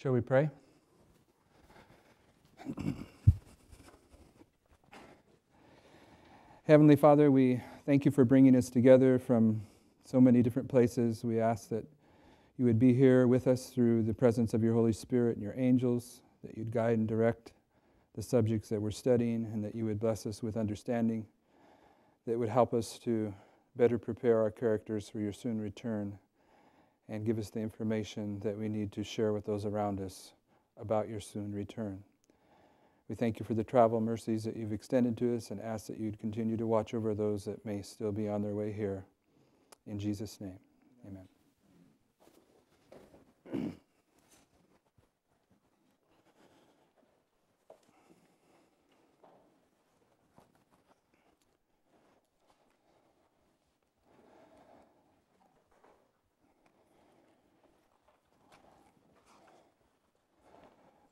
Shall we pray? Heavenly Father, we thank you for bringing us together from so many different places. We ask that you would be here with us through the presence of your Holy Spirit and your angels, that you'd guide and direct the subjects that we're studying, and that you would bless us with understanding that would help us to better prepare our characters for your soon return and give us the information that we need to share with those around us about your soon return. We thank you for the travel mercies that you've extended to us and ask that you'd continue to watch over those that may still be on their way here. In Jesus' name, amen.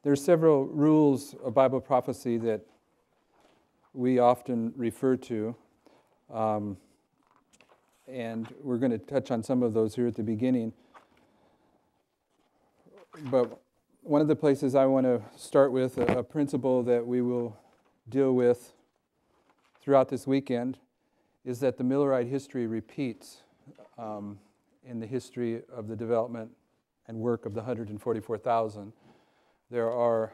There are several rules of Bible prophecy that we often refer to, um, and we're going to touch on some of those here at the beginning. But one of the places I want to start with, a, a principle that we will deal with throughout this weekend, is that the Millerite history repeats um, in the history of the development and work of the 144,000. There are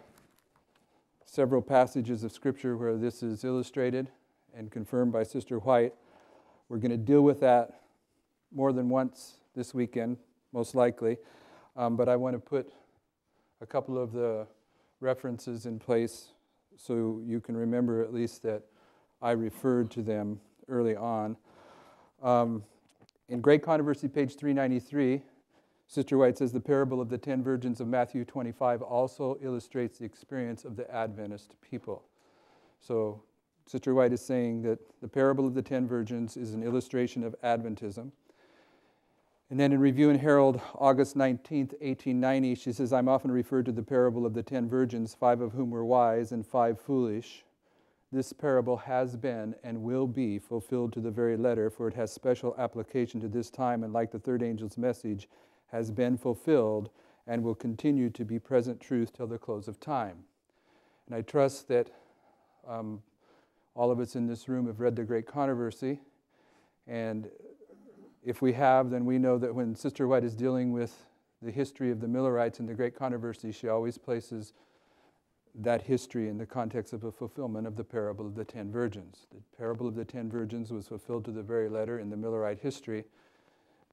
several passages of Scripture where this is illustrated and confirmed by Sister White. We're going to deal with that more than once this weekend, most likely. Um, but I want to put a couple of the references in place so you can remember at least that I referred to them early on. Um, in Great Controversy, page 393, Sister White says the parable of the ten virgins of Matthew 25 also illustrates the experience of the Adventist people. So, Sister White is saying that the parable of the ten virgins is an illustration of Adventism. And then in Review and Herald, August 19, 1890, she says, I'm often referred to the parable of the ten virgins, five of whom were wise and five foolish. This parable has been and will be fulfilled to the very letter, for it has special application to this time, and like the third angel's message, has been fulfilled and will continue to be present truth till the close of time. And I trust that um, all of us in this room have read the Great Controversy. And if we have, then we know that when Sister White is dealing with the history of the Millerites in the Great Controversy, she always places that history in the context of a fulfillment of the parable of the ten virgins. The parable of the ten virgins was fulfilled to the very letter in the Millerite history,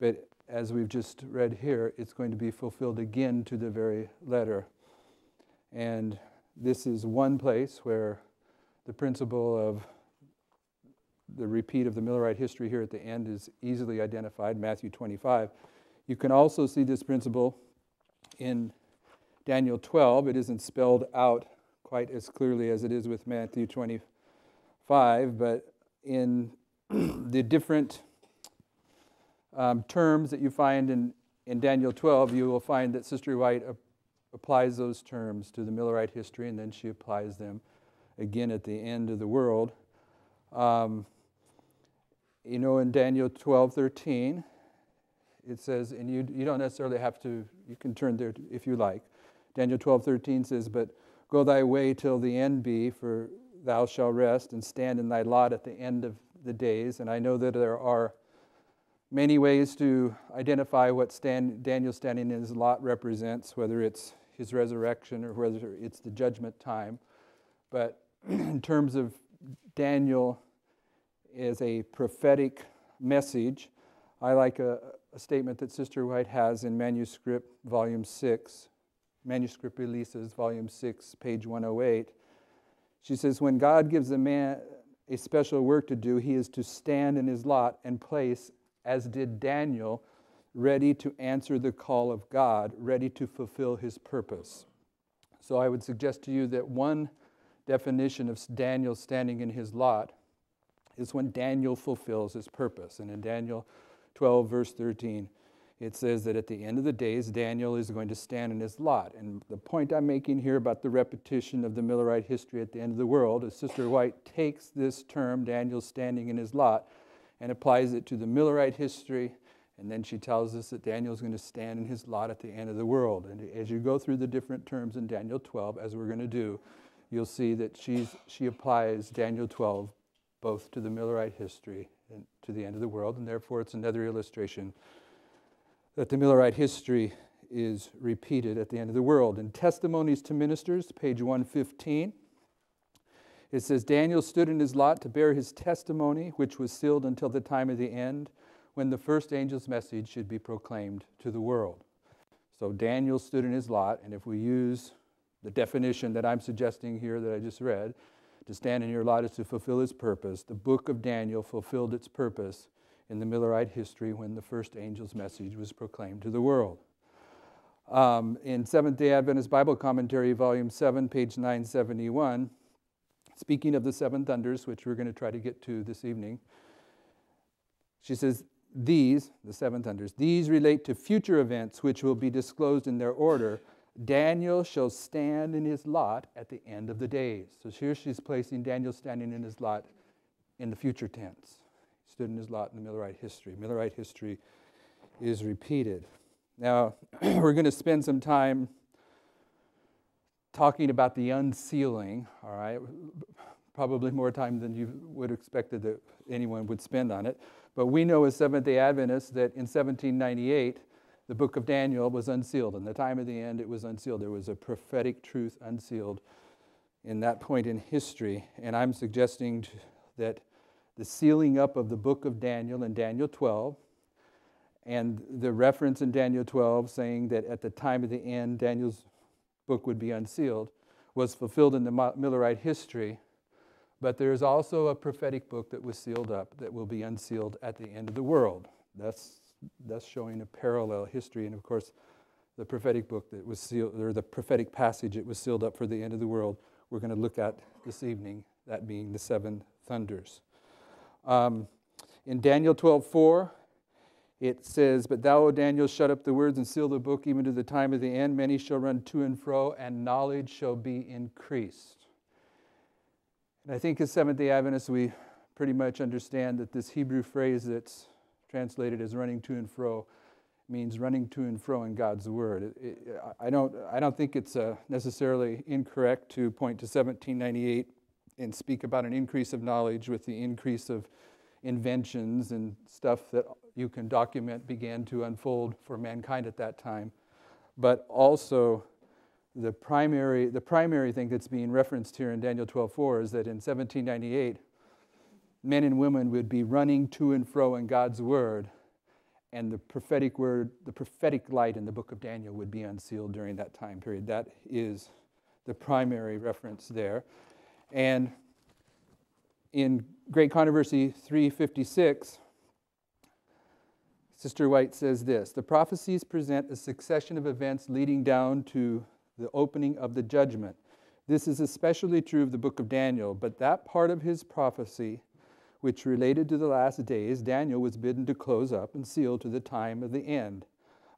but as we've just read here, it's going to be fulfilled again to the very letter. And this is one place where the principle of the repeat of the Millerite history here at the end is easily identified, Matthew 25. You can also see this principle in Daniel 12. It isn't spelled out quite as clearly as it is with Matthew 25, but in the different um, terms that you find in, in Daniel 12, you will find that Sister White applies those terms to the Millerite history, and then she applies them again at the end of the world. Um, you know, in Daniel 12, 13, it says, and you, you don't necessarily have to, you can turn there if you like. Daniel 12, 13 says, But go thy way till the end be, for thou shalt rest and stand in thy lot at the end of the days. And I know that there are many ways to identify what stand, Daniel standing in his lot represents, whether it's his resurrection or whether it's the judgment time. But in terms of Daniel as a prophetic message, I like a, a statement that Sister White has in Manuscript Volume 6, Manuscript Releases, Volume 6, page 108. She says, When God gives a man a special work to do, he is to stand in his lot and place as did Daniel, ready to answer the call of God, ready to fulfill his purpose. So I would suggest to you that one definition of Daniel standing in his lot is when Daniel fulfills his purpose. And in Daniel 12, verse 13, it says that at the end of the days, Daniel is going to stand in his lot. And the point I'm making here about the repetition of the Millerite history at the end of the world is Sister White takes this term, Daniel standing in his lot, and applies it to the Millerite history And then she tells us that Daniel is going to stand in his lot at the end of the world. And as you go through the different terms in Daniel 12, as we're going to do, you'll see that she's, she applies Daniel 12 both to the Millerite history and to the end of the world. And therefore, it's another illustration that the Millerite history is repeated at the end of the world. In Testimonies to Ministers, page 115, it says Daniel stood in his lot to bear his testimony, which was sealed until the time of the end, when the first angel's message should be proclaimed to the world. So Daniel stood in his lot, and if we use the definition that I'm suggesting here that I just read, to stand in your lot is to fulfill his purpose. The book of Daniel fulfilled its purpose in the Millerite history when the first angel's message was proclaimed to the world. Um, in Seventh day Adventist Bible Commentary, Volume 7, page 971, speaking of the seven thunders, which we're going to try to get to this evening, she says, These, the seven thunders, these relate to future events which will be disclosed in their order. Daniel shall stand in his lot at the end of the days. So here she's placing Daniel standing in his lot in the future tense. He stood in his lot in the Millerite history. Millerite history is repeated. Now, we're going to spend some time talking about the unsealing, all right? Probably more time than you would expected that anyone would spend on it. But we know as Seventh day Adventists that in 1798, the book of Daniel was unsealed. In the time of the end, it was unsealed. There was a prophetic truth unsealed in that point in history. And I'm suggesting that the sealing up of the book of Daniel in Daniel 12 and the reference in Daniel 12 saying that at the time of the end, Daniel's book would be unsealed was fulfilled in the Millerite history. But there is also a prophetic book that was sealed up that will be unsealed at the end of the world. That's, that's showing a parallel history. And of course, the prophetic book that was sealed, or the prophetic passage that was sealed up for the end of the world, we're going to look at this evening, that being the seven thunders. Um, in Daniel 12 4, it says, But thou, O Daniel, shut up the words and seal the book even to the time of the end. Many shall run to and fro, and knowledge shall be increased. And I think as Seventh day Adventists, we pretty much understand that this Hebrew phrase that's translated as running to and fro means running to and fro in God's Word. It, it, I, don't, I don't think it's uh, necessarily incorrect to point to 1798 and speak about an increase of knowledge with the increase of inventions and stuff that you can document began to unfold for mankind at that time. But also, the primary, the primary thing that's being referenced here in Daniel 12:4 is that in 1798, men and women would be running to and fro in God's word, and the prophetic word, the prophetic light in the book of Daniel would be unsealed during that time period. That is the primary reference there. And in Great Controversy 356, Sister White says this The prophecies present a succession of events leading down to the opening of the judgment. This is especially true of the book of Daniel, but that part of his prophecy which related to the last days, Daniel was bidden to close up and seal to the time of the end.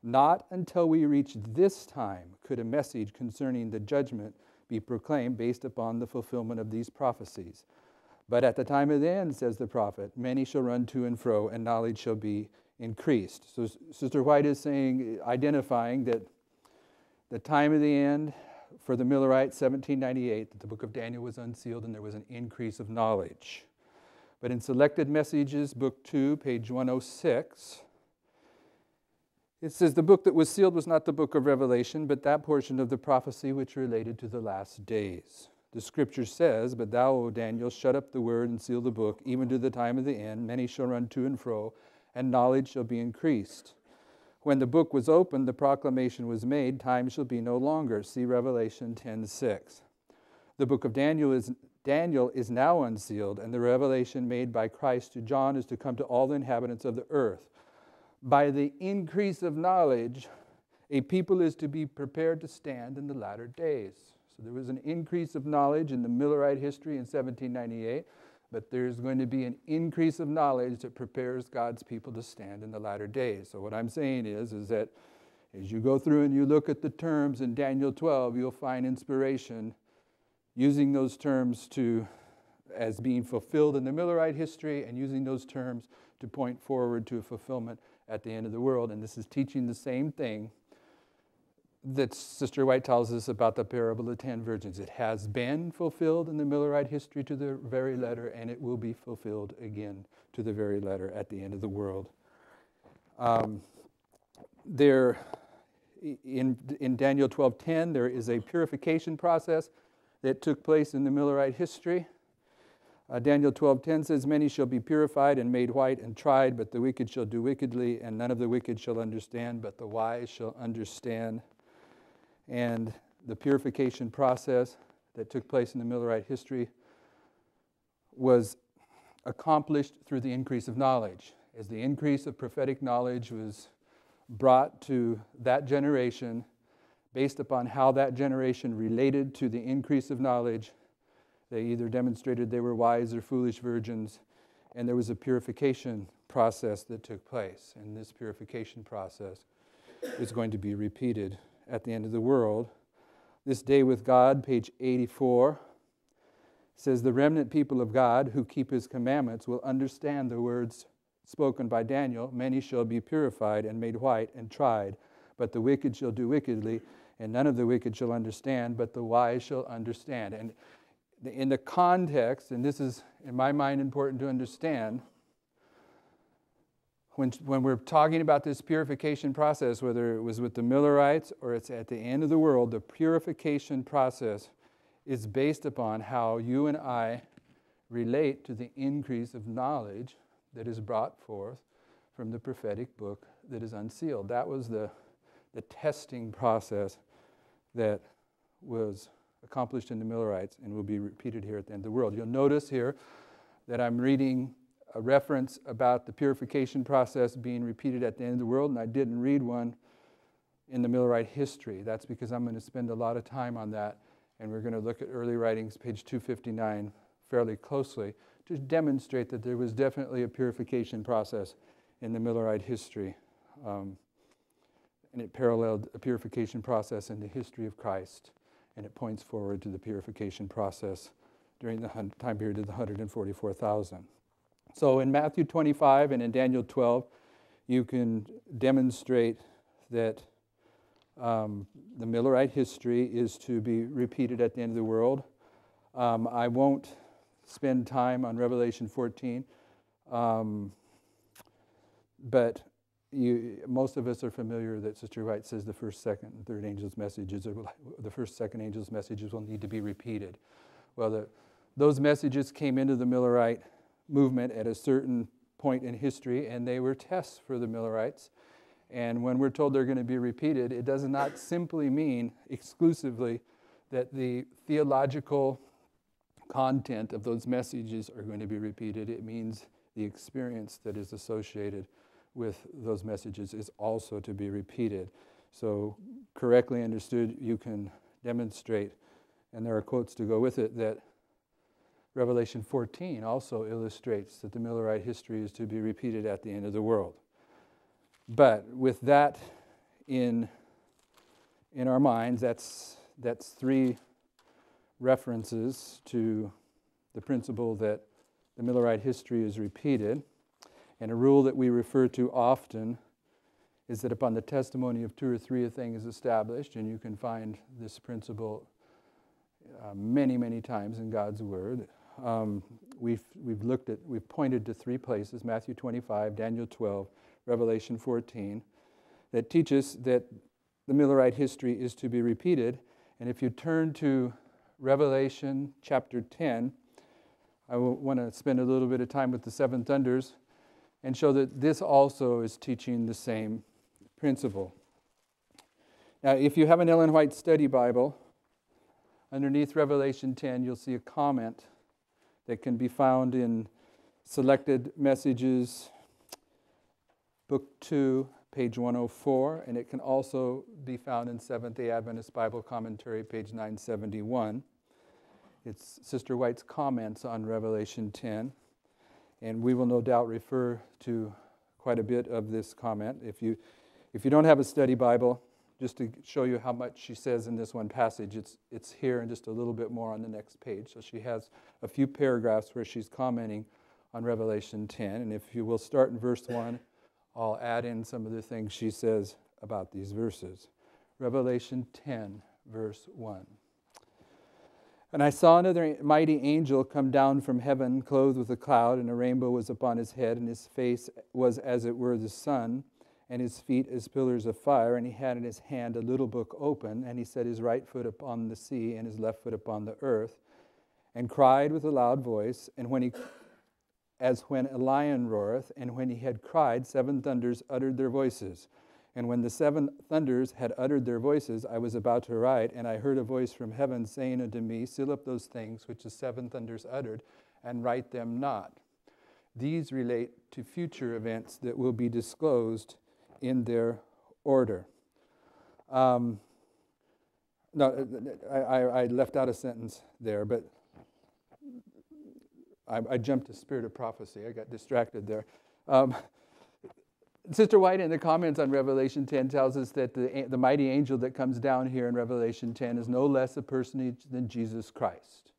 Not until we reach this time could a message concerning the judgment be proclaimed based upon the fulfillment of these prophecies. But at the time of the end, says the prophet, many shall run to and fro, and knowledge shall be increased. So Sister White is saying, identifying that the time of the end for the Millerites, 1798, that the book of Daniel was unsealed and there was an increase of knowledge. But in Selected Messages, Book 2, page 106, it says, The book that was sealed was not the book of Revelation, but that portion of the prophecy which related to the last days. The scripture says, But thou, O Daniel, shut up the word and seal the book, even to the time of the end. Many shall run to and fro, and knowledge shall be increased. When the book was opened, the proclamation was made, time shall be no longer. See Revelation 10:6. The book of Daniel is Daniel is now unsealed, and the revelation made by Christ to John is to come to all the inhabitants of the earth. By the increase of knowledge, a people is to be prepared to stand in the latter days. So there was an increase of knowledge in the Millerite history in 1798, but there's going to be an increase of knowledge that prepares God's people to stand in the latter days. So what I'm saying is, is that as you go through and you look at the terms in Daniel 12, you'll find inspiration using those terms to as being fulfilled in the Millerite history and using those terms to point forward to a fulfillment at the end of the world. And this is teaching the same thing that Sister White tells us about the parable of the ten virgins. It has been fulfilled in the Millerite history to the very letter, and it will be fulfilled again to the very letter at the end of the world. Um, there, in, in Daniel 12:10, there is a purification process that took place in the Millerite history. Uh, Daniel 12:10 says, "Many shall be purified and made white and tried, but the wicked shall do wickedly, and none of the wicked shall understand, but the wise shall understand." And the purification process that took place in the Millerite history was accomplished through the increase of knowledge. As the increase of prophetic knowledge was brought to that generation, based upon how that generation related to the increase of knowledge, they either demonstrated they were wise or foolish virgins, and there was a purification process that took place. And this purification process is going to be repeated at the end of the world. This Day with God, page 84, says, The remnant people of God who keep his commandments will understand the words spoken by Daniel Many shall be purified and made white and tried, but the wicked shall do wickedly, and none of the wicked shall understand, but the wise shall understand. And in the context, and this is in my mind important to understand, when, when we're talking about this purification process, whether it was with the Millerites or it's at the end of the world, the purification process is based upon how you and I relate to the increase of knowledge that is brought forth from the prophetic book that is unsealed. That was the, the testing process that was accomplished in the Millerites and will be repeated here at the end of the world. You'll notice here that I'm reading a reference about the purification process being repeated at the end of the world, and I didn't read one in the Millerite history. That's because I'm going to spend a lot of time on that, and we're going to look at early writings, page 259, fairly closely to demonstrate that there was definitely a purification process in the Millerite history. Um, and it paralleled a purification process in the history of Christ, and it points forward to the purification process during the time period of the 144,000. So in Matthew 25 and in Daniel 12, you can demonstrate that um, the Millerite history is to be repeated at the end of the world. Um, I won't spend time on Revelation 14, um, but you, most of us are familiar that Sister White says the first, second, and third angel's messages, the first, second angel's messages will need to be repeated. Well, the, those messages came into the Millerite movement at a certain point in history, and they were tests for the Millerites. And when we're told they're going to be repeated, it does not simply mean exclusively that the theological content of those messages are going to be repeated. It means the experience that is associated with those messages is also to be repeated. So, correctly understood, you can demonstrate, and there are quotes to go with it, that Revelation 14 also illustrates that the Millerite history is to be repeated at the end of the world. But with that in, in our minds, that's, that's three references to the principle that the Millerite history is repeated. And a rule that we refer to often is that upon the testimony of two or three, a thing is established, and you can find this principle uh, many, many times in God's Word um, we've, we've looked at, we've pointed to three places Matthew 25, Daniel 12, Revelation 14 that teach us that the Millerite history is to be repeated. And if you turn to Revelation chapter 10, I want to spend a little bit of time with the seven thunders and show that this also is teaching the same principle. Now, if you have an Ellen White study Bible, underneath Revelation 10, you'll see a comment that can be found in Selected Messages, Book 2, page 104, and it can also be found in Seventh day Adventist Bible Commentary, page 971. It's Sister White's comments on Revelation 10, and we will no doubt refer to quite a bit of this comment. If you, if you don't have a study Bible, just to show you how much she says in this one passage. It's, it's here and just a little bit more on the next page. So she has a few paragraphs where she's commenting on Revelation 10. And if you will start in verse 1 I'll add in some of the things she says about these verses. Revelation 10, verse 1. And I saw another mighty angel come down from heaven, clothed with a cloud, and a rainbow was upon his head, and his face was as it were the sun, and his feet as pillars of fire. And he had in his hand a little book open, and he set his right foot upon the sea, and his left foot upon the earth, and cried with a loud voice. And when he, as when a lion roareth, and when he had cried, seven thunders uttered their voices. And when the seven thunders had uttered their voices, I was about to write, and I heard a voice from heaven saying unto me, Seal up those things which the seven thunders uttered, and write them not. These relate to future events that will be disclosed in their order. Um, no, I, I, left out a sentence there, but I, I, jumped to spirit of prophecy. I got distracted there. Um, Sister White in the comments on Revelation 10 tells us that the, the mighty angel that comes down here in Revelation 10 is no less a personage than Jesus Christ.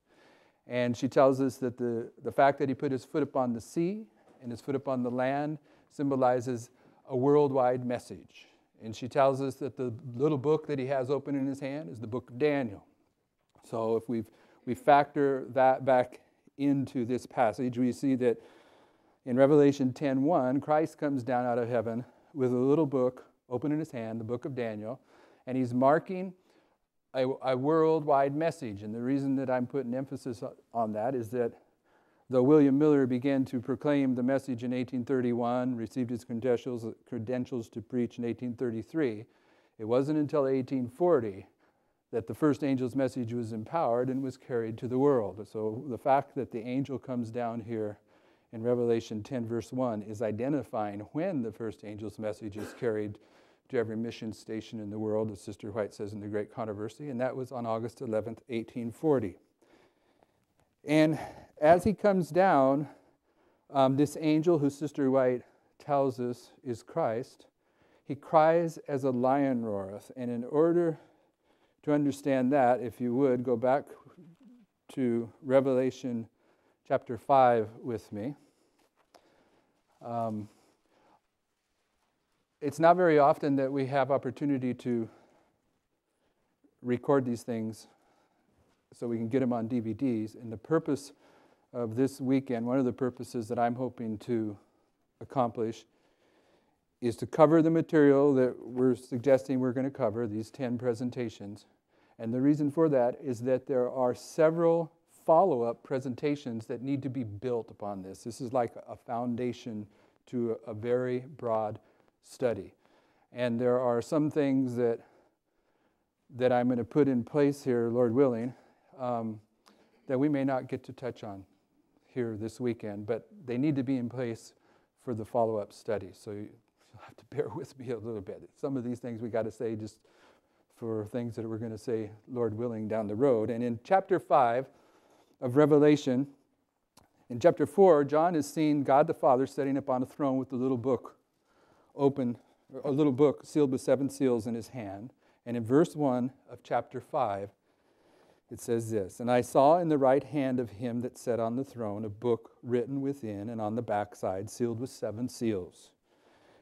And she tells us that the, the fact that he put his foot upon the sea and his foot upon the land symbolizes a worldwide message. And she tells us that the little book that he has open in his hand is the book of Daniel. So if we we factor that back into this passage, we see that in Revelation 10:1, Christ comes down out of heaven with a little book open in his hand, the book of Daniel, and he's marking a, a worldwide message. And the reason that I'm putting emphasis on that is that though William Miller began to proclaim the message in 1831, received his credentials, credentials to preach in 1833, it wasn't until 1840 that the first angel's message was empowered and was carried to the world. So the fact that the angel comes down here in Revelation 10, verse 1, is identifying when the first angel's message is carried to every mission station in the world, as Sister White says in The Great Controversy, and that was on August 11th, 1840. And as he comes down, um, this angel, who Sister White tells us is Christ, he cries as a lion roareth. And in order to understand that, if you would, go back to Revelation chapter 5 with me. Um, it's not very often that we have opportunity to record these things so we can get them on DVDs. And the purpose of this weekend, one of the purposes that I'm hoping to accomplish, is to cover the material that we're suggesting we're going to cover, these 10 presentations. And the reason for that is that there are several follow up presentations that need to be built upon this. This is like a foundation to a very broad study. And there are some things that, that I'm going to put in place here, Lord willing, um, that we may not get to touch on here this weekend, but they need to be in place for the follow up study. So you'll have to bear with me a little bit. Some of these things we got to say just for things that we're going to say, Lord willing, down the road. And in chapter 5, of Revelation, in chapter 4, John is seeing God the Father sitting upon a throne with a little book open, a little book sealed with seven seals in his hand. And in verse 1 of chapter 5, it says this And I saw in the right hand of him that sat on the throne a book written within and on the backside, sealed with seven seals.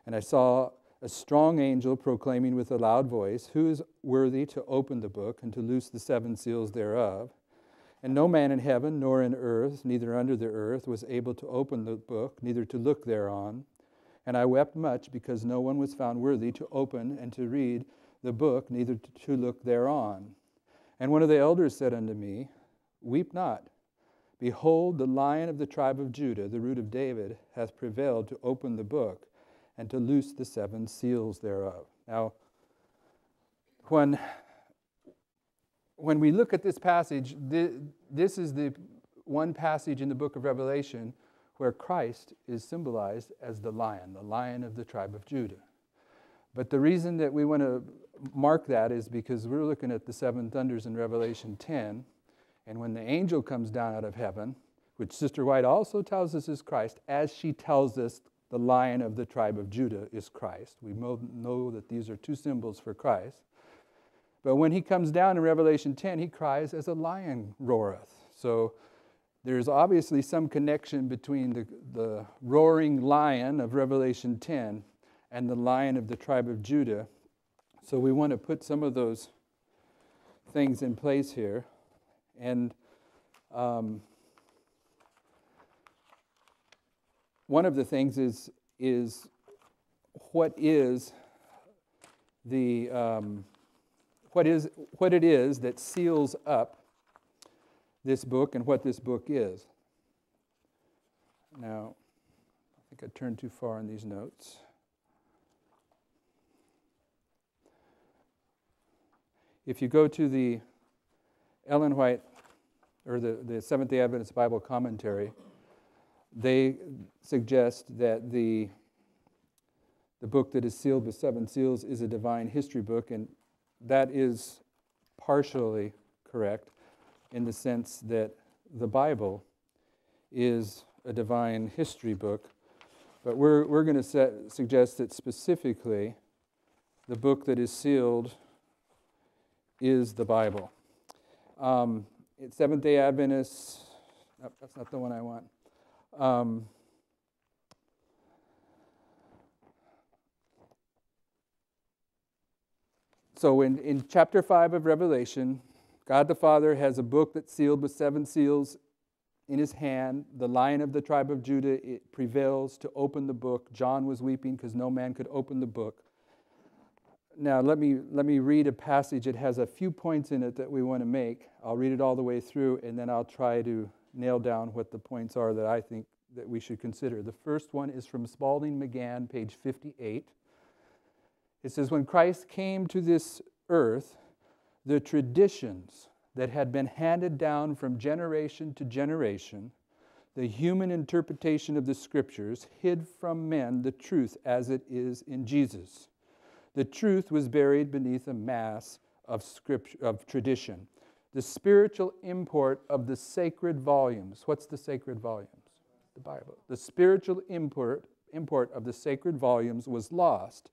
And I saw a strong angel proclaiming with a loud voice, Who is worthy to open the book and to loose the seven seals thereof? And no man in heaven, nor in earth, neither under the earth, was able to open the book, neither to look thereon. And I wept much, because no one was found worthy to open and to read the book, neither to look thereon. And one of the elders said unto me, Weep not. Behold, the lion of the tribe of Judah, the root of David, hath prevailed to open the book and to loose the seven seals thereof. Now, when when we look at this passage, this is the one passage in the book of Revelation where Christ is symbolized as the lion, the lion of the tribe of Judah. But the reason that we want to mark that is because we're looking at the seven thunders in Revelation 10, and when the angel comes down out of heaven, which Sister White also tells us is Christ, as she tells us the lion of the tribe of Judah is Christ. We know that these are two symbols for Christ. But when he comes down in Revelation 10, he cries as a lion roareth. So there's obviously some connection between the, the roaring lion of Revelation 10 and the lion of the tribe of Judah. So we want to put some of those things in place here. And um, one of the things is, is what is the um, what is what it is that seals up this book and what this book is. Now, I think I turned too far in these notes. If you go to the Ellen White or the, the Seventh day Adventist Bible commentary, they suggest that the, the book that is sealed with seven seals is a divine history book, and that is partially correct in the sense that the Bible is a divine history book. But we're, we're going to suggest that specifically the book that is sealed is the Bible. Um, it's Seventh day Adventists. Nope, that's not the one I want. Um, so, in, in chapter 5 of Revelation, God the Father has a book that's sealed with seven seals in his hand. The lion of the tribe of Judah it prevails to open the book. John was weeping because no man could open the book. Now, let me, let me read a passage. It has a few points in it that we want to make. I'll read it all the way through, and then I'll try to nail down what the points are that I think that we should consider. The first one is from Spalding Magan, page 58. It says, When Christ came to this earth, the traditions that had been handed down from generation to generation, the human interpretation of the scriptures, hid from men the truth as it is in Jesus. The truth was buried beneath a mass of, scripture, of tradition. The spiritual import of the sacred volumes. What's the sacred volumes? The Bible. The spiritual import, import of the sacred volumes was lost.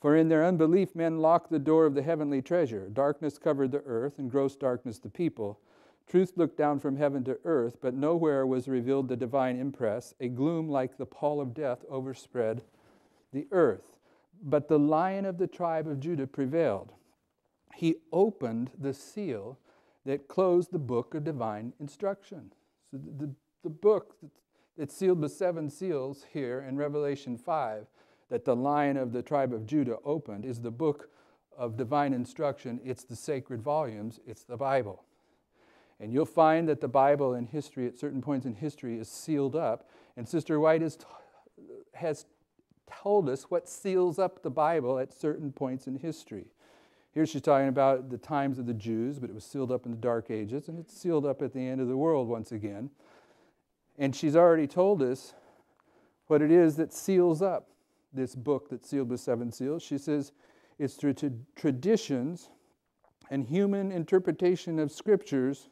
For in their unbelief, men locked the door of the heavenly treasure. Darkness covered the earth, and gross darkness the people. Truth looked down from heaven to earth, but nowhere was revealed the divine impress. A gloom like the pall of death overspread the earth. But the lion of the tribe of Judah prevailed. He opened the seal that closed the book of divine instruction. So the, the, the book that's sealed with seven seals here in Revelation 5 that the lion of the tribe of Judah opened is the book of divine instruction. It's the sacred volumes, it's the Bible. And you'll find that the Bible in history, at certain points in history, is sealed up. And Sister White is, has told us what seals up the Bible at certain points in history. Here she's talking about the times of the Jews, but it was sealed up in the Dark Ages, and it's sealed up at the end of the world once again. And she's already told us what it is that seals up this book that's sealed with seven seals. She says it's through traditions and human interpretation of scriptures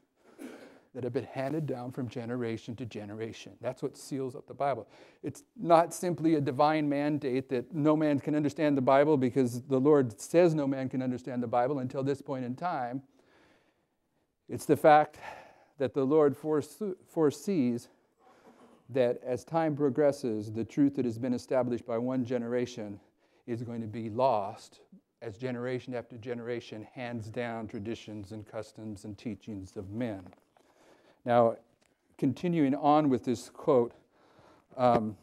that have been handed down from generation to generation. That's what seals up the Bible. It's not simply a divine mandate that no man can understand the Bible because the Lord says no man can understand the Bible until this point in time. It's the fact that the Lord foresees that as time progresses, the truth that has been established by one generation is going to be lost as generation after generation hands down traditions and customs and teachings of men. Now, continuing on with this quote, um,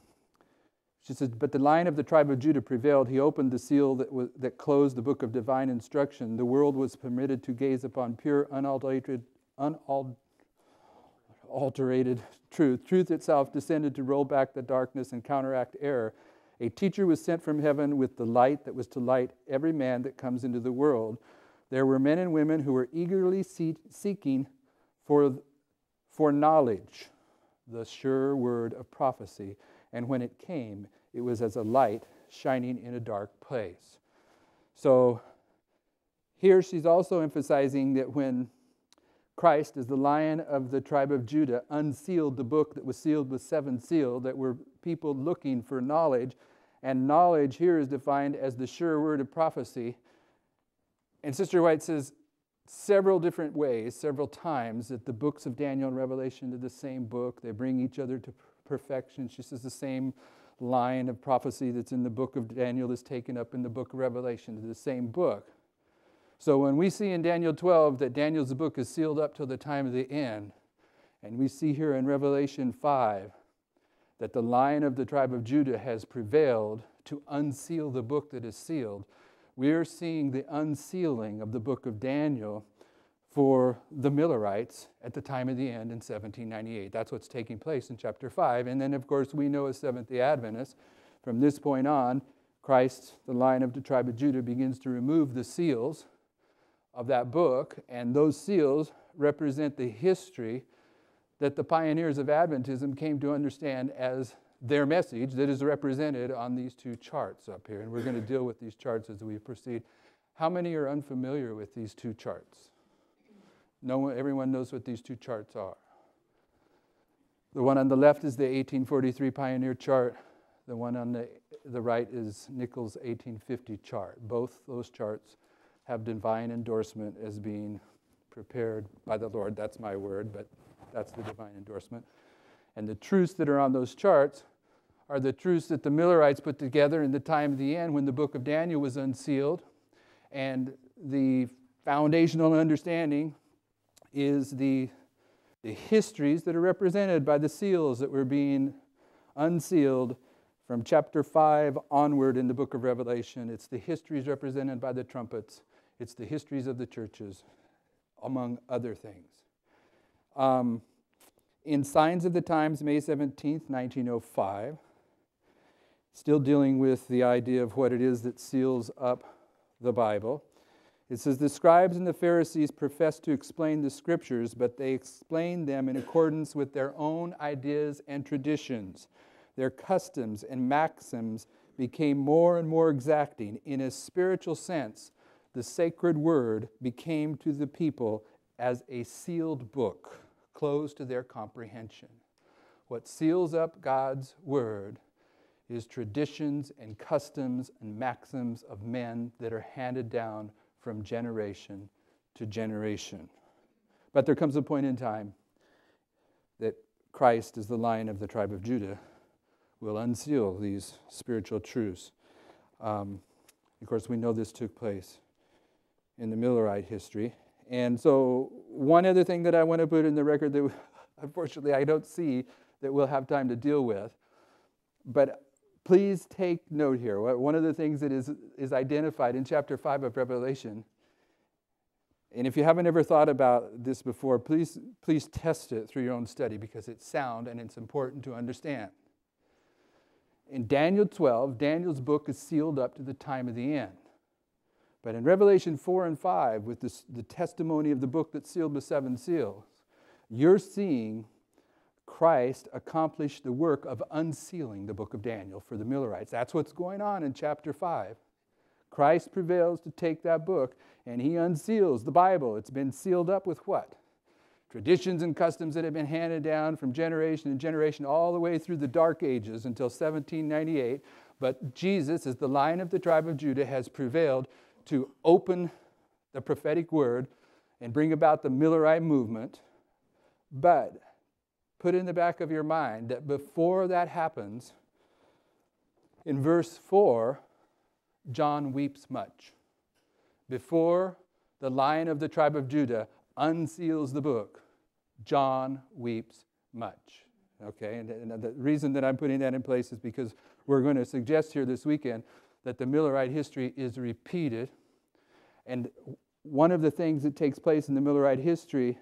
she says, But the lion of the tribe of Judah prevailed. He opened the seal that, was, that closed the book of divine instruction. The world was permitted to gaze upon pure, unaltered, unadulterated truth. Truth itself descended to roll back the darkness and counteract error. A teacher was sent from heaven with the light that was to light every man that comes into the world. There were men and women who were eagerly seeking for for knowledge, the sure word of prophecy. And when it came, it was as a light shining in a dark place. So here she's also emphasizing that when Christ, as the lion of the tribe of Judah, unsealed the book that was sealed with seven seals, that were people looking for knowledge. And knowledge here is defined as the sure word of prophecy. And Sister White says several different ways, several times, that the books of Daniel and Revelation are the same book. They bring each other to perfection. She says the same line of prophecy that's in the book of Daniel is taken up in the book of Revelation, the same book. So when we see in Daniel 12 that Daniel's book is sealed up till the time of the end, and we see here in Revelation 5 that the lion of the tribe of Judah has prevailed to unseal the book that is sealed, we are seeing the unsealing of the book of Daniel for the Millerites at the time of the end in 1798. That's what's taking place in chapter 5. And then, of course, we know as Seventh day Adventists, from this point on, Christ, the lion of the tribe of Judah, begins to remove the seals of that book, and those seals represent the history that the pioneers of Adventism came to understand as their message that is represented on these two charts up here. And we're going to deal with these charts as we proceed. How many are unfamiliar with these two charts? No one, everyone knows what these two charts are. The one on the left is the 1843 Pioneer chart. The one on the, the right is Nichols' 1850 chart. Both those charts have divine endorsement as being prepared by the Lord. That's my word, but that's the divine endorsement. And the truths that are on those charts are the truths that the Millerites put together in the time of the end when the book of Daniel was unsealed. And the foundational understanding is the, the histories that are represented by the seals that were being unsealed from chapter 5 onward in the book of Revelation. It's the histories represented by the trumpets, it's the histories of the churches, among other things. Um, in Signs of the Times, May 17th, 1905, still dealing with the idea of what it is that seals up the Bible. It says, The scribes and the Pharisees profess to explain the scriptures, but they explain them in accordance with their own ideas and traditions. Their customs and maxims became more and more exacting. In a spiritual sense, the sacred word became to the people as a sealed book closed to their comprehension. What seals up God's word is traditions and customs and maxims of men that are handed down from generation to generation. But there comes a point in time that Christ, as the lion of the tribe of Judah, will unseal these spiritual truths. Um, of course, we know this took place in the Millerite history. And so, one other thing that I want to put in the record that unfortunately I don't see that we'll have time to deal with, but please take note here. One of the things that is, is identified in chapter 5 of Revelation, and if you haven't ever thought about this before, please, please test it through your own study because it's sound and it's important to understand. In Daniel 12, Daniel's book is sealed up to the time of the end. But in Revelation 4 and 5, with this, the testimony of the book that sealed the seven seals, you're seeing Christ accomplish the work of unsealing the book of Daniel for the Millerites. That's what's going on in chapter 5. Christ prevails to take that book and he unseals the Bible. It's been sealed up with what? Traditions and customs that have been handed down from generation to generation all the way through the Dark Ages until 1798. But Jesus, as the lion of the tribe of Judah, has prevailed to open the prophetic word and bring about the Millerite movement. But put in the back of your mind that before that happens, in verse 4, John weeps much. Before the lion of the tribe of Judah unseals the book, John weeps much. Okay, and, and the reason that I'm putting that in place is because we're going to suggest here this weekend that the Millerite history is repeated. And one of the things that takes place in the Millerite history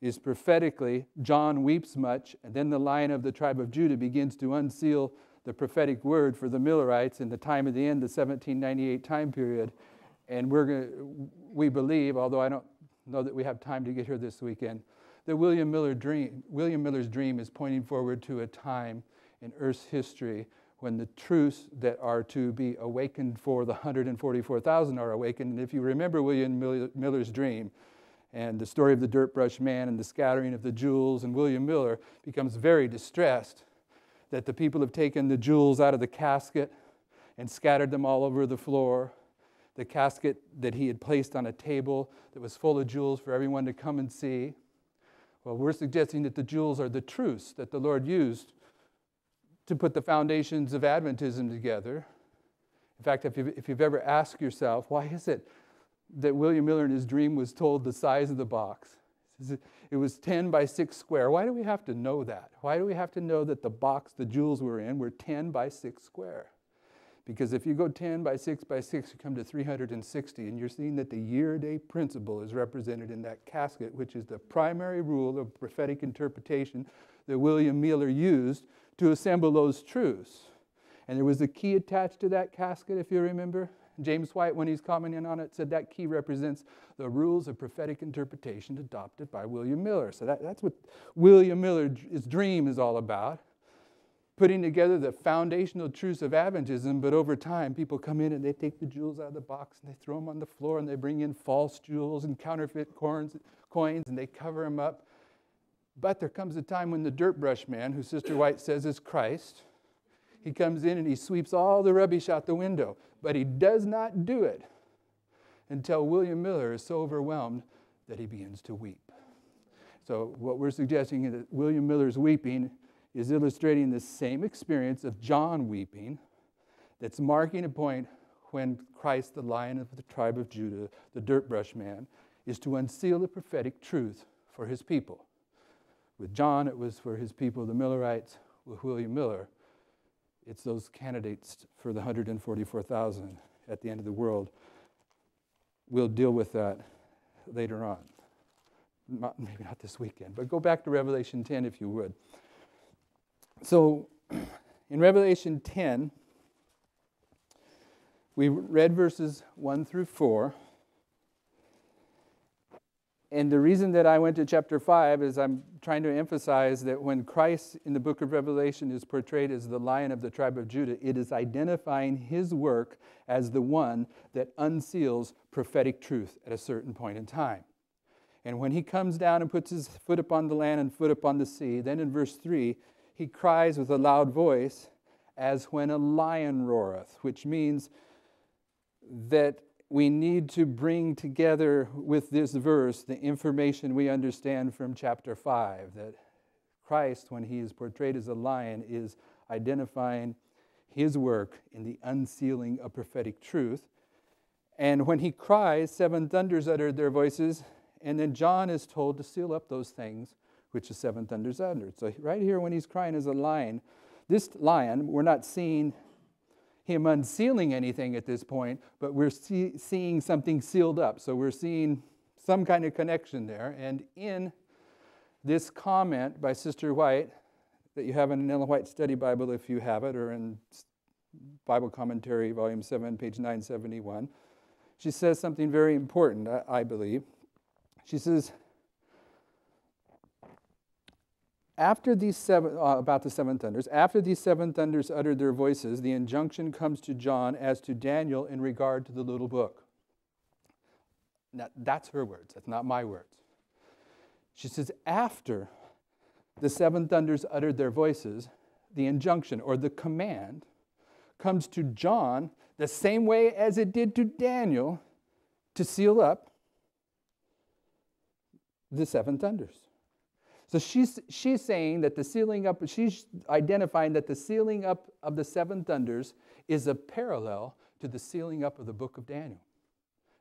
is prophetically, John weeps much, and then the lion of the tribe of Judah begins to unseal the prophetic word for the Millerites in the time of the end, the 1798 time period. And we're going we believe, although I don't know that we have time to get here this weekend, that William, Miller dream, William Miller's dream is pointing forward to a time in Earth's history when the truths that are to be awakened for the 144,000 are awakened. And if you remember William Miller's dream and the story of the dirt brush man and the scattering of the jewels, and William Miller becomes very distressed that the people have taken the jewels out of the casket and scattered them all over the floor. The casket that he had placed on a table that was full of jewels for everyone to come and see. Well, we're suggesting that the jewels are the truths that the Lord used to put the foundations of Adventism together. In fact, if you've, if you've ever asked yourself, why is it that William Miller in his dream was told the size of the box? It was 10 by 6 square. Why do we have to know that? Why do we have to know that the box the jewels were in were 10 by 6 square? Because if you go 10 by 6 by 6, you come to 360, and you're seeing that the year day principle is represented in that casket, which is the primary rule of prophetic interpretation that William Miller used to assemble those truths. And there was a key attached to that casket, if you remember. James White, when he's commenting on it, said that key represents the rules of prophetic interpretation adopted by William Miller. So that, that's what William Miller's dream is all about putting together the foundational truths of Adventism, but over time, people come in and they take the jewels out of the box and they throw them on the floor and they bring in false jewels and counterfeit coins, coins and they cover them up. But there comes a time when the dirt brush man, who Sister White says is Christ, he comes in and he sweeps all the rubbish out the window. But he does not do it until William Miller is so overwhelmed that he begins to weep. So, what we're suggesting is that William Miller's weeping is illustrating the same experience of John weeping that's marking a point when Christ, the lion of the tribe of Judah, the dirt brush man, is to unseal the prophetic truth for his people. With John, it was for his people, the Millerites. With William Miller, it's those candidates for the 144,000 at the end of the world. We'll deal with that later on. Not, maybe not this weekend, but go back to Revelation 10 if you would. So in Revelation 10, we read verses 1 through 4. And the reason that I went to chapter 5 is I'm trying to emphasize that when Christ in the book of Revelation is portrayed as the lion of the tribe of Judah, it is identifying his work as the one that unseals prophetic truth at a certain point in time. And when he comes down and puts his foot upon the land and foot upon the sea, then in verse 3, he cries with a loud voice, as when a lion roareth, which means that we need to bring together with this verse the information we understand from chapter 5 that Christ, when he is portrayed as a lion, is identifying his work in the unsealing of prophetic truth. And when he cries, seven thunders uttered their voices, and then John is told to seal up those things which the seven thunders uttered. So, right here, when he's crying as a lion, this lion, we're not seeing him unsealing anything at this point, but we're see, seeing something sealed up. So, we're seeing some kind of connection there. And in this comment by Sister White, that you have in an Ellen White Study Bible if you have it, or in Bible Commentary, Volume 7, page 971, she says something very important, I believe. She says, after these seven, uh, about the seven thunders, after these seven thunders uttered their voices, the injunction comes to John as to Daniel in regard to the little book. Now, that's her words, that's not my words. She says, after the seven thunders uttered their voices, the injunction or the command comes to John the same way as it did to Daniel to seal up the seven thunders. So she's, she's saying that the sealing up, she's identifying that the sealing up of the seven thunders is a parallel to the sealing up of the book of Daniel.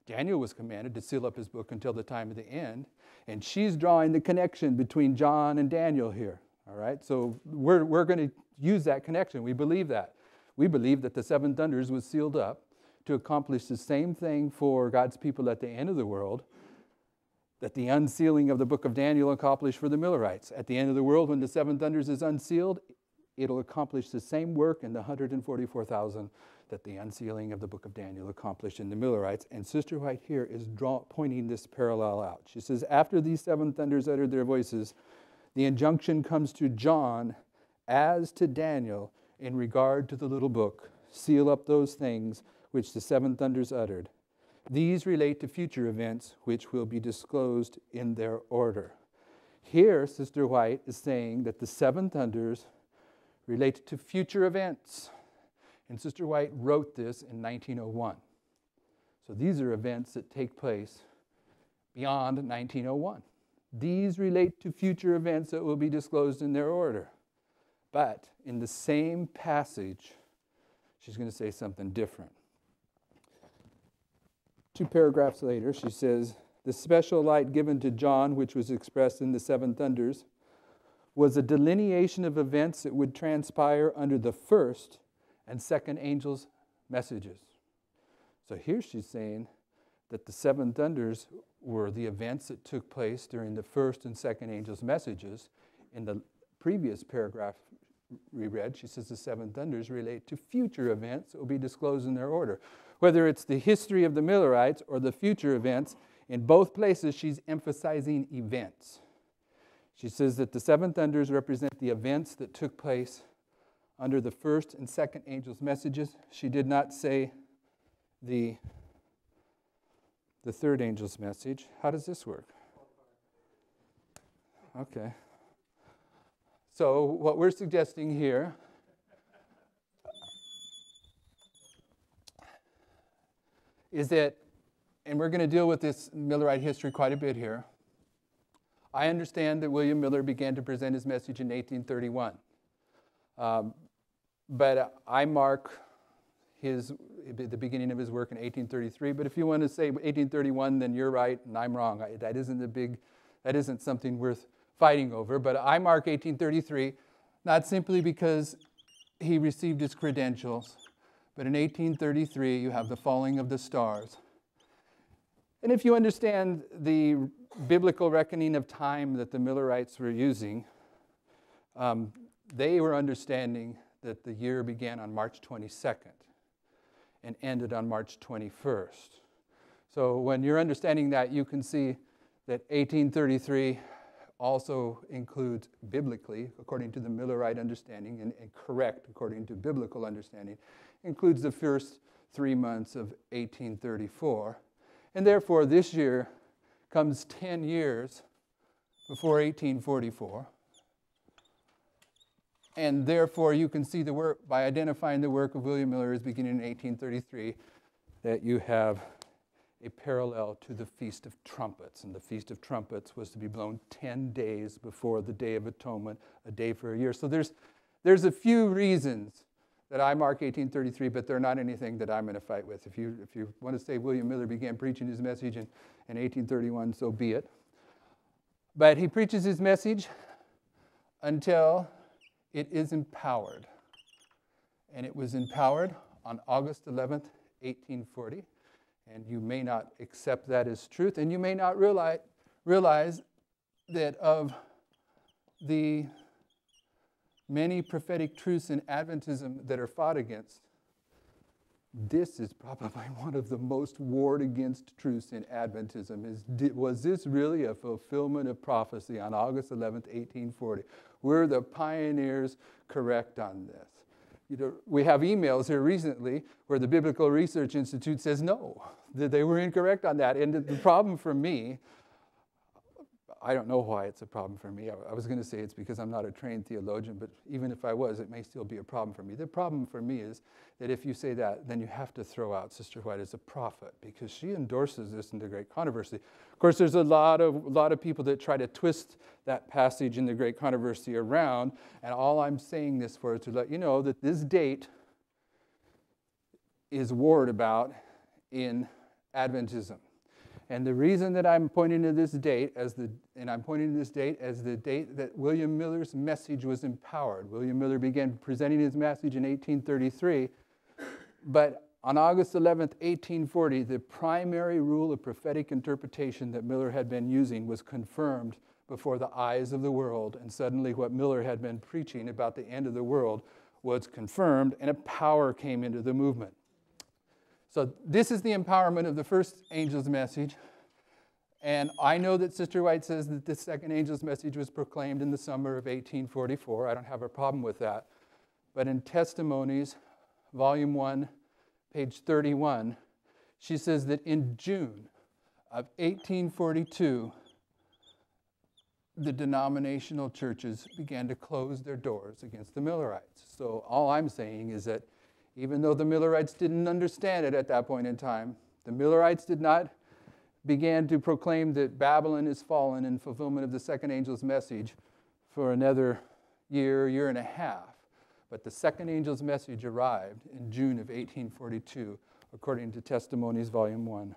Daniel was commanded to seal up his book until the time of the end, and she's drawing the connection between John and Daniel here. All right, so we're, we're going to use that connection. We believe that. We believe that the seven thunders was sealed up to accomplish the same thing for God's people at the end of the world that the unsealing of the book of Daniel accomplished for the Millerites. At the end of the world, when the seven thunders is unsealed, it'll accomplish the same work in the 144,000 that the unsealing of the book of Daniel accomplished in the Millerites. And Sister White here is draw, pointing this parallel out. She says, After these seven thunders uttered their voices, the injunction comes to John as to Daniel in regard to the little book seal up those things which the seven thunders uttered. These relate to future events which will be disclosed in their order. Here, Sister White is saying that the seven thunders relate to future events. And Sister White wrote this in 1901. So these are events that take place beyond 1901. These relate to future events that will be disclosed in their order. But in the same passage, she's going to say something different. Two paragraphs later, she says, The special light given to John, which was expressed in the seven thunders, was a delineation of events that would transpire under the first and second angels' messages. So here she's saying that the seven thunders were the events that took place during the first and second angels' messages. In the previous paragraph we read, she says the seven thunders relate to future events that will be disclosed in their order. Whether it's the history of the Millerites or the future events, in both places she's emphasizing events. She says that the seven thunders represent the events that took place under the first and second angels' messages. She did not say the, the third angel's message. How does this work? Okay. So, what we're suggesting here is that, and we're going to deal with this Millerite history quite a bit here. I understand that William Miller began to present his message in 1831. Um, but I mark his, the beginning of his work in 1833. But if you want to say 1831, then you're right and I'm wrong. I, that isn't a big, that isn't something worth fighting over, but I mark 1833 not simply because he received his credentials, but in 1833 you have the falling of the stars. And if you understand the biblical reckoning of time that the Millerites were using, um, they were understanding that the year began on March 22nd and ended on March 21st. So when you're understanding that, you can see that 1833 also includes biblically, according to the Millerite understanding, and, and, correct according to biblical understanding, includes the first three months of 1834. And therefore, this year comes 10 years before 1844. And therefore, you can see the work, by identifying the work of William Miller as beginning in 1833, that you have a parallel to the Feast of Trumpets. And the Feast of Trumpets was to be blown 10 days before the Day of Atonement, a day for a year. So there's, there's a few reasons that I mark 1833, but they're not anything that I'm going to fight with. If you, if you want to say William Miller began preaching his message in, in 1831, so be it. But he preaches his message until it is empowered. And it was empowered on August 11th, 1840. And you may not accept that as truth, and you may not realize, realize that of the many prophetic truths in Adventism that are fought against, this is probably one of the most warred against truths in Adventism. Is, was this really a fulfillment of prophecy on August 11th, 1840? Were the pioneers correct on this? You know, we have emails here recently where the Biblical Research Institute says no, that they were incorrect on that. And the problem for me, I don't know why it's a problem for me. I, I was going to say it's because I'm not a trained theologian, but even if I was, it may still be a problem for me. The problem for me is that if you say that, then you have to throw out Sister White as a prophet because she endorses this in the Great Controversy. Of course, there's a lot of, lot of people that try to twist that passage in the Great Controversy around, and all I'm saying this for is to let you know that this date is warred about in Adventism. And the reason that I'm pointing to this date as the, and I'm pointing to this date as the date that William Miller's message was empowered. William Miller began presenting his message in 1833, but on August 11th, 1840, the primary rule of prophetic interpretation that Miller had been using was confirmed before the eyes of the world. And suddenly, what Miller had been preaching about the end of the world was confirmed, and a power came into the movement. So, this is the empowerment of the first angel's message. And I know that Sister White says that the second angel's message was proclaimed in the summer of 1844. I don't have a problem with that. But in Testimonies, Volume 1, page 31, she says that in June of 1842, the denominational churches began to close their doors against the Millerites. So all I'm saying is that even though the Millerites didn't understand it at that point in time, the Millerites did not begin to proclaim that Babylon is fallen in fulfillment of the second angel's message for another year, year and a half. But the second angel's message arrived in June of 1842, according to Testimonies, Volume 1.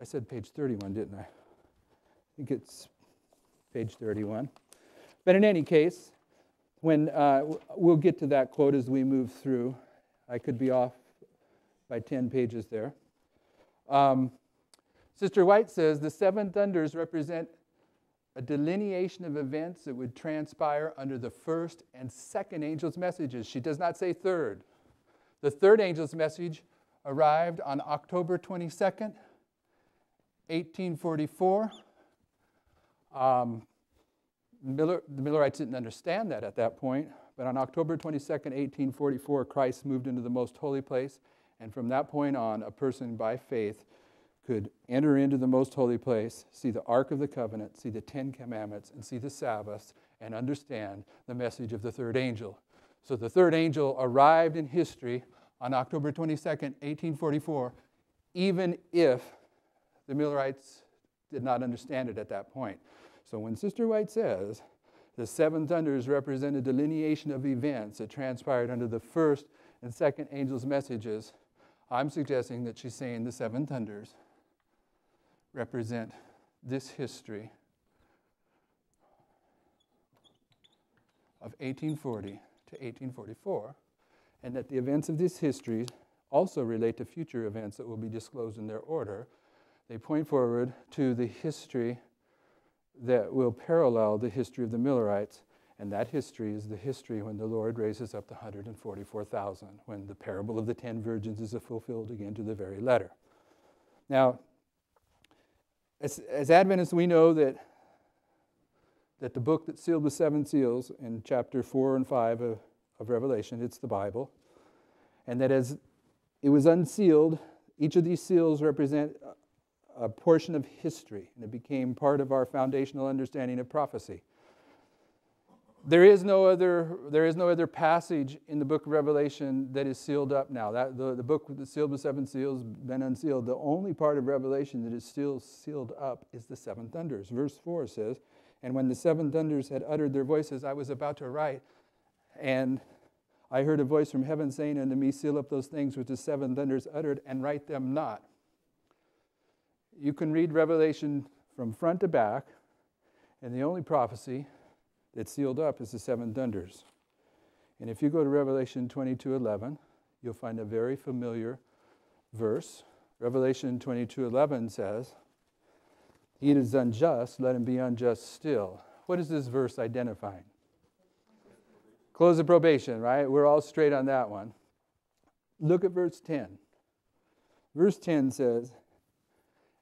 I said page 31, didn't I? I think it's page 31. But in any case, when uh, we'll get to that quote as we move through, I could be off by 10 pages there. Um, Sister White says the seven thunders represent a delineation of events that would transpire under the first and second angel's messages. She does not say third. The third angel's message arrived on October 22nd, 1844. Um, Miller, the Millerites didn't understand that at that point, but on October 22nd, 1844, Christ moved into the most holy place, and from that point on, a person by faith could enter into the most holy place, see the Ark of the Covenant, see the Ten Commandments, and see the Sabbaths, and understand the message of the third angel. So the third angel arrived in history on October 22nd, 1844, even if the Millerites did not understand it at that point. So when Sister White says the seven thunders represent a delineation of events that transpired under the first and second angel's messages, I'm suggesting that she's saying the seven thunders represent this history of 1840 to 1844, and that the events of this history also relate to future events that will be disclosed in their order. They point forward to the history that will parallel the history of the Millerites, and that history is the history when the Lord raises up the 144,000, when the parable of the ten virgins is fulfilled again to the very letter. Now, as, as Adventists, we know that, that the book that sealed the seven seals in chapter 4 and 5 of, of Revelation, it's the Bible, and that as it was unsealed, each of these seals represent a portion of history, and it became part of our foundational understanding of prophecy. There is no other, there is no other passage in the book of Revelation that is sealed up now. That, the, the book that's sealed with seven seals, been unsealed. The only part of Revelation that is still sealed up is the seven thunders. Verse 4 says, And when the seven thunders had uttered their voices, I was about to write, and I heard a voice from heaven saying unto me, Seal up those things which the seven thunders uttered, and write them not. You can read Revelation from front to back, and the only prophecy that's sealed up is the seven thunders. And if you go to Revelation 22 11, you'll find a very familiar verse. Revelation 22 11 says, He is unjust, let him be unjust still. What is this verse identifying? Close of probation, right? We're all straight on that one. Look at verse 10. Verse 10 says,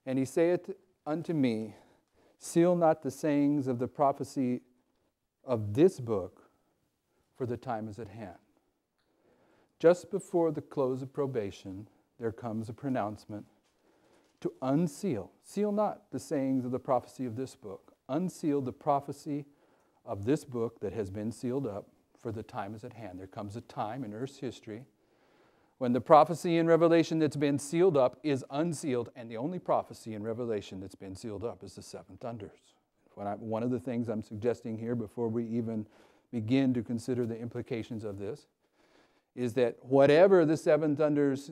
And he saith unto me, Seal not the sayings of the prophecy of this book, for the time is at hand. Just before the close of probation, there comes a pronouncement to unseal. Seal not the sayings of the prophecy of this book. Unseal the prophecy of this book that has been sealed up, for the time is at hand. There comes a time in Earth's history when the prophecy in Revelation that's been sealed up is unsealed, and the only prophecy in Revelation that's been sealed up is the seven thunders. I, one of the things I'm suggesting here before we even begin to consider the implications of this is that whatever the seven thunders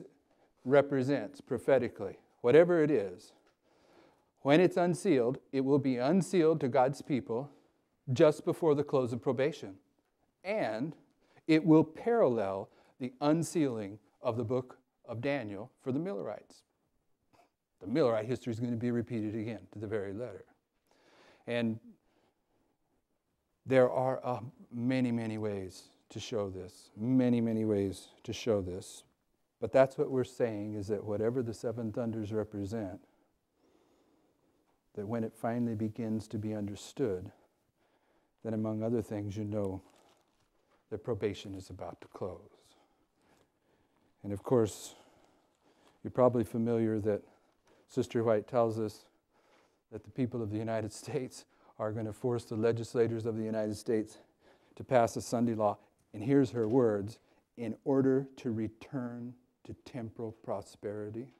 represents prophetically, whatever it is, when it's unsealed, it will be unsealed to God's people just before the close of probation. And it will parallel the unsealing of the book of Daniel for the Millerites. The Millerite history is going to be repeated again to the very letter. And there are uh, many, many ways to show this, many, many ways to show this. But that's what we're saying is that whatever the seven thunders represent, that when it finally begins to be understood, then among other things, you know that probation is about to close. And of course, you're probably familiar that Sister White tells us that the people of the United States are going to force the legislators of the United States to pass a Sunday law. And here's her words in order to return to temporal prosperity.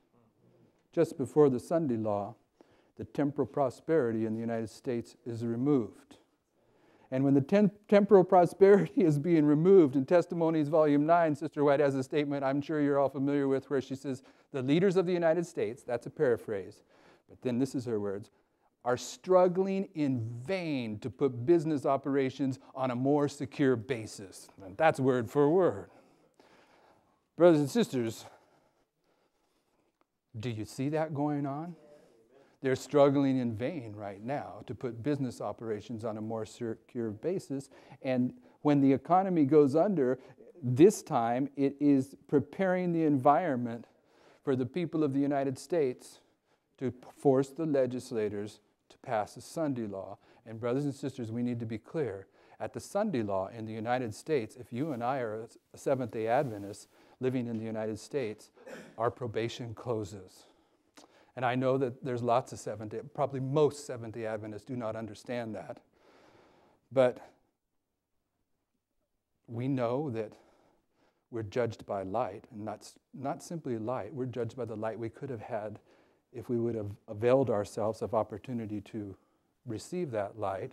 Just before the Sunday law, the temporal prosperity in the United States is removed. And when the tem- temporal prosperity is being removed, in Testimonies, Volume 9, Sister White has a statement I'm sure you're all familiar with where she says, The leaders of the United States, that's a paraphrase, but then this is her words, are struggling in vain to put business operations on a more secure basis. And that's word for word. Brothers and sisters, do you see that going on? They're struggling in vain right now to put business operations on a more secure basis. And when the economy goes under, this time it is preparing the environment for the people of the United States to force the legislators to pass a Sunday law. And, brothers and sisters, we need to be clear. At the Sunday law in the United States, if you and I are a Seventh day Adventist living in the United States, our probation closes. And I know that there's lots of Seventh day, probably most Seventh day Adventists do not understand that. But we know that we're judged by light, and not, not simply light, we're judged by the light we could have had if we would have availed ourselves of opportunity to receive that light.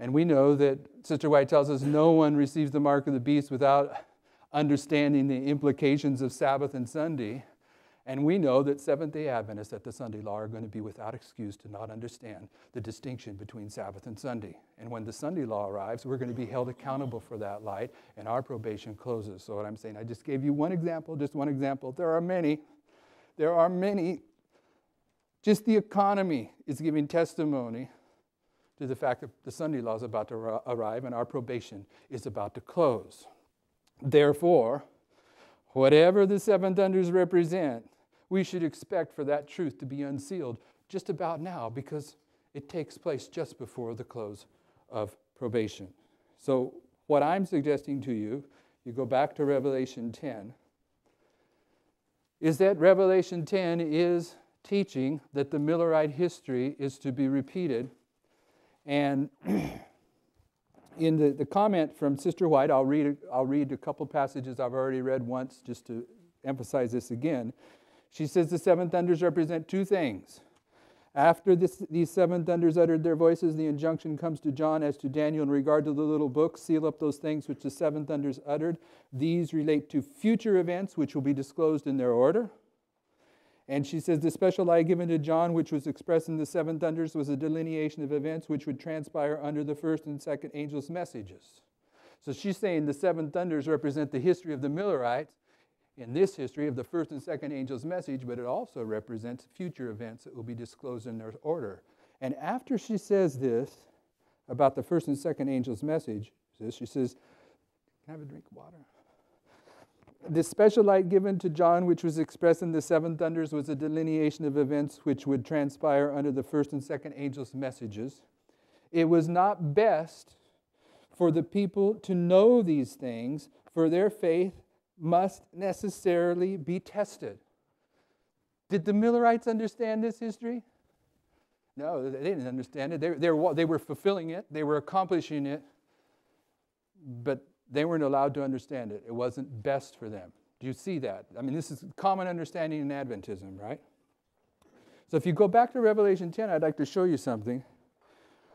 And we know that Sister White tells us no one receives the mark of the beast without understanding the implications of Sabbath and Sunday. And we know that Seventh day Adventists at the Sunday law are going to be without excuse to not understand the distinction between Sabbath and Sunday. And when the Sunday law arrives, we're going to be held accountable for that light, and our probation closes. So, what I'm saying, I just gave you one example, just one example. There are many. There are many. Just the economy is giving testimony to the fact that the Sunday law is about to arrive and our probation is about to close. Therefore, whatever the seven thunders represent, we should expect for that truth to be unsealed just about now because it takes place just before the close of probation. So, what I'm suggesting to you, you go back to Revelation 10, is that Revelation 10 is teaching that the Millerite history is to be repeated. And in the, the comment from Sister White, I'll read, I'll read a couple passages I've already read once just to emphasize this again. She says the seven thunders represent two things. After this, these seven thunders uttered their voices, the injunction comes to John as to Daniel in regard to the little book seal up those things which the seven thunders uttered. These relate to future events which will be disclosed in their order. And she says the special light given to John, which was expressed in the seven thunders, was a delineation of events which would transpire under the first and second angels' messages. So she's saying the seven thunders represent the history of the Millerites in this history of the first and second angel's message, but it also represents future events that will be disclosed in their order. And after she says this about the first and second angel's message, she says, Can I have a drink of water? The special light given to John, which was expressed in the seven thunders, was a delineation of events which would transpire under the first and second angel's messages. It was not best for the people to know these things, for their faith must necessarily be tested. Did the Millerites understand this history? No, they didn't understand it. They, they, were, they were fulfilling it, they were accomplishing it, but they weren't allowed to understand it. It wasn't best for them. Do you see that? I mean, this is common understanding in Adventism, right? So if you go back to Revelation 10, I'd like to show you something.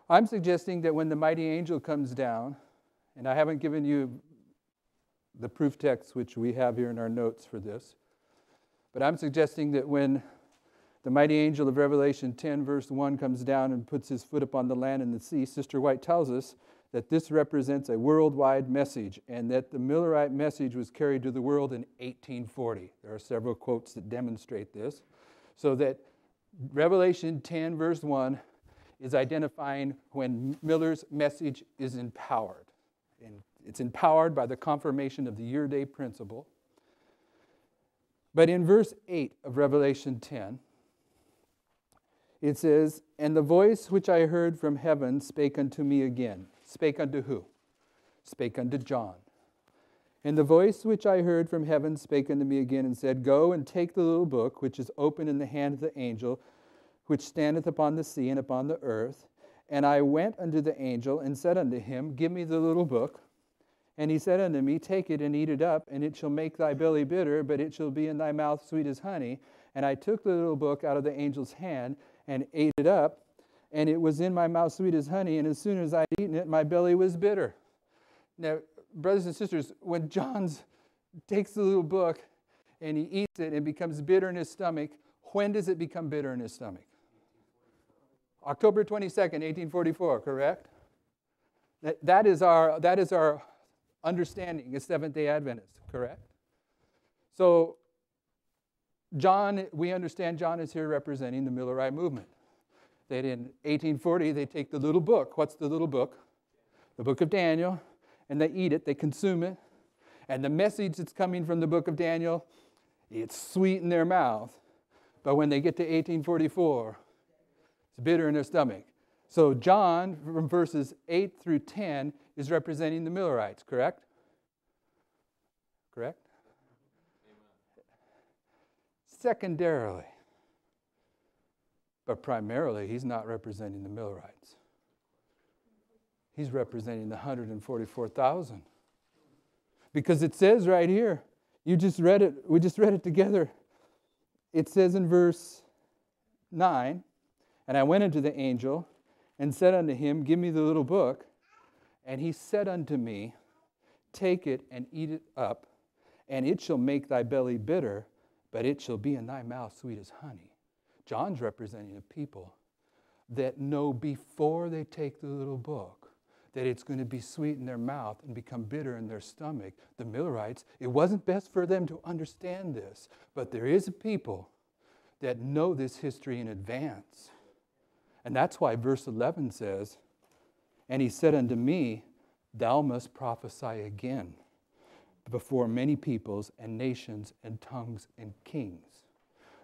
I'm suggesting that when the mighty angel comes down, and I haven't given you the proof text which we have here in our notes for this. But I'm suggesting that when the mighty angel of Revelation 10, verse 1, comes down and puts his foot upon the land and the sea, Sister White tells us that this represents a worldwide message and that the Millerite message was carried to the world in 1840. There are several quotes that demonstrate this. So that Revelation 10, verse 1, is identifying when Miller's message is empowered. It's empowered by the confirmation of the year day principle. But in verse 8 of Revelation 10, it says, And the voice which I heard from heaven spake unto me again. Spake unto who? Spake unto John. And the voice which I heard from heaven spake unto me again and said, Go and take the little book which is open in the hand of the angel which standeth upon the sea and upon the earth. And I went unto the angel and said unto him, Give me the little book. And he said unto me, Take it and eat it up, and it shall make thy belly bitter, but it shall be in thy mouth sweet as honey. And I took the little book out of the angel's hand and ate it up. and it was in my mouth sweet as honey, and as soon as I'd eaten it, my belly was bitter. Now, brothers and sisters, when John takes the little book and he eats it and becomes bitter in his stomach, when does it become bitter in his stomach? October 22nd, 1844, correct? That, that, is, our, that is our understanding as Seventh day Adventist, correct? So, John, we understand John is here representing the Millerite movement. That in 1840, they take the little book. What's the little book? The book of Daniel, and they eat it, they consume it. And the message that's coming from the book of Daniel, it's sweet in their mouth. But when they get to 1844, it's bitter in their stomach. So, John, from verses 8 through 10, is representing the Millerites, correct? Correct? Secondarily, but primarily, he's not representing the Millerites. He's representing the 144,000. Because it says right here, you just read it, we just read it together. It says in verse 9, and I went unto the angel and said unto him, Give me the little book. And he said unto me, Take it and eat it up, and it shall make thy belly bitter, but it shall be in thy mouth sweet as honey. John's representing a people that know before they take the little book that it's going to be sweet in their mouth and become bitter in their stomach. The Millerites, it wasn't best for them to understand this, but there is a people that know this history in advance. And that's why verse 11 says, And he said unto me, Thou must prophesy again before many peoples and nations and tongues and kings.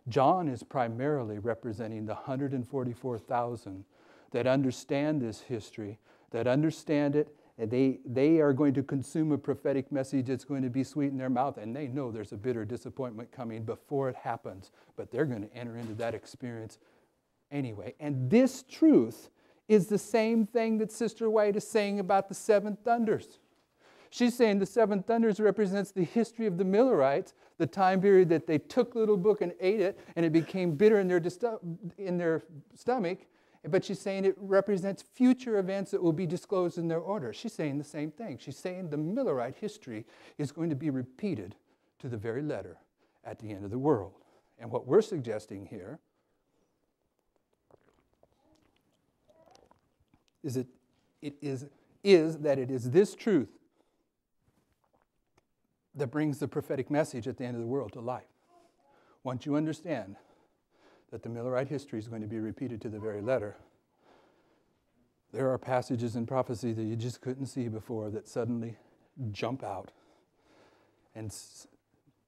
John is primarily representing the 144,000 that understand this history, that understand it, and they, they are going to consume a prophetic message that's going to be sweet in their mouth, and they know there's a bitter disappointment coming before it happens, but they're going to enter into that experience anyway. And this truth is the same thing that Sister White is saying about the seven thunders. She's saying the seven thunders represents the history of the Millerites, the time period that they took little book and ate it, and it became bitter in their, in their stomach. But she's saying it represents future events that will be disclosed in their order. She's saying the same thing. She's saying the Millerite history is going to be repeated to the very letter at the end of the world. And what we're suggesting here is that it is, is that it is this truth that brings the prophetic message at the end of the world to life. Once you understand that the Millerite history is going to be repeated to the very letter, there are passages in prophecy that you just couldn't see before that suddenly jump out and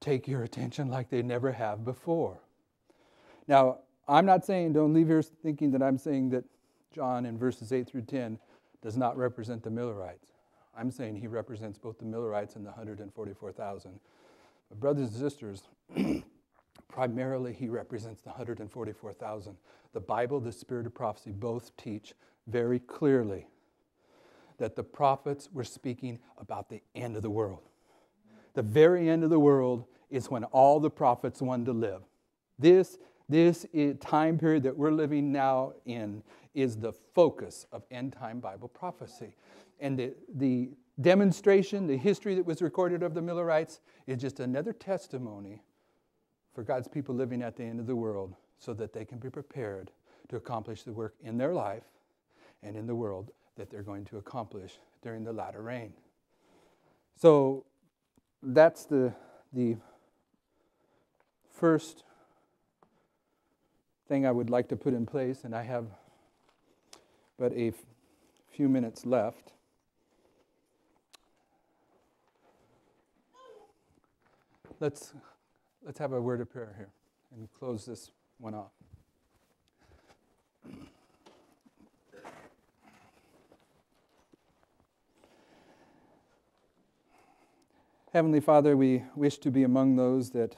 take your attention like they never have before. Now, I'm not saying, don't leave here thinking that I'm saying that John in verses 8 through 10 does not represent the Millerites. I'm saying he represents both the Millerites and the 144,000. But brothers and sisters, primarily he represents the 144,000. The Bible, the Spirit of prophecy both teach very clearly that the prophets were speaking about the end of the world. The very end of the world is when all the prophets wanted to live. This, this time period that we're living now in is the focus of end time Bible prophecy. And the, the demonstration, the history that was recorded of the Millerites, is just another testimony for God's people living at the end of the world so that they can be prepared to accomplish the work in their life and in the world that they're going to accomplish during the latter rain. So that's the, the first thing I would like to put in place, and I have but a f- few minutes left. Let's, let's have a word of prayer here and close this one off. Heavenly Father, we wish to be among those that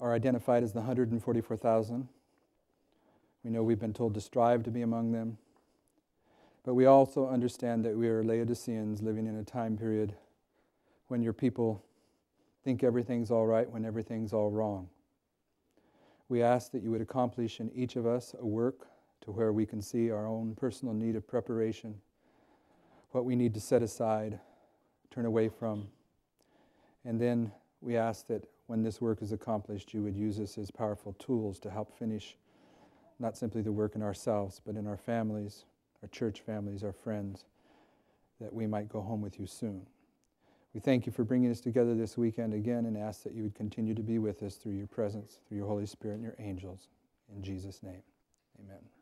are identified as the 144,000. We know we've been told to strive to be among them. But we also understand that we are Laodiceans living in a time period when your people think everything's all right when everything's all wrong. We ask that you would accomplish in each of us a work to where we can see our own personal need of preparation, what we need to set aside, turn away from. And then we ask that when this work is accomplished, you would use us as powerful tools to help finish not simply the work in ourselves, but in our families, our church families, our friends, that we might go home with you soon. We thank you for bringing us together this weekend again and ask that you would continue to be with us through your presence, through your Holy Spirit and your angels. In Jesus' name, amen.